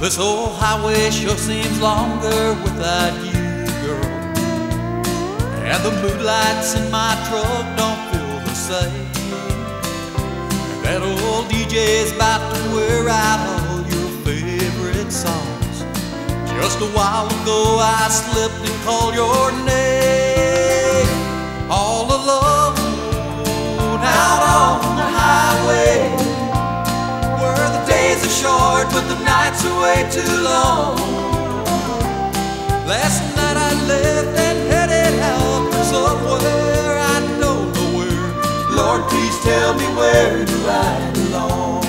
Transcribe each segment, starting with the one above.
This old highway sure seems longer without you, girl. And the moonlights in my truck don't feel the same. And that old DJ's about to wear out all your favorite songs. Just a while ago I slipped and called your name. Way too long. Last night I left and headed out for somewhere I don't know where. Lord, please tell me where do I belong?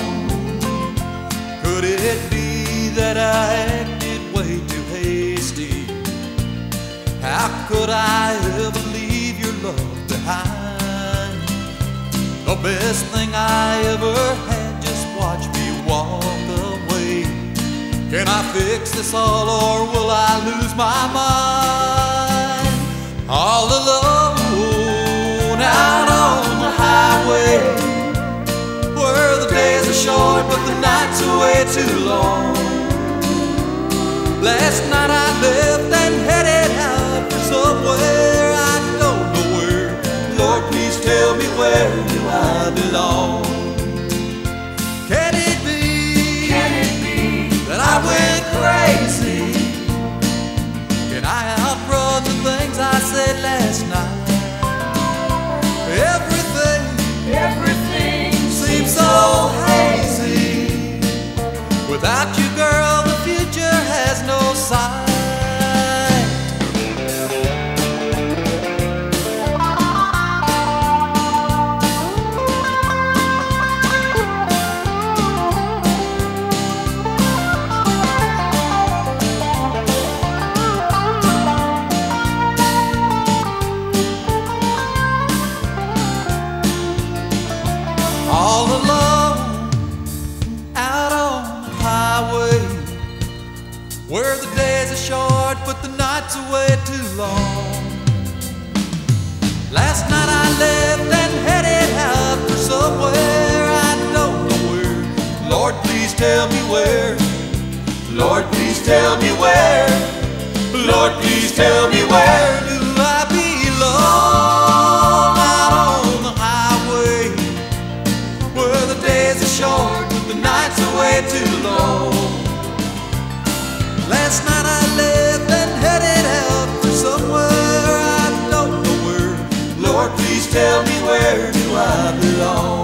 Could it be that I acted way too hasty? How could I ever leave your love behind? The best thing I ever had, Can I fix this all or will I lose my mind? All alone out on the highway Where the days are short but the nights are way too long. Last night I left and headed out for somewhere I don't know where. Lord please tell me where do I belong where the days are short but the nights are way too long. Last night I left and headed out for somewhere I don't know where. Lord, please tell me where. Lord, please tell me where. Lord, please tell me where. Lord, please tell me where do I belong?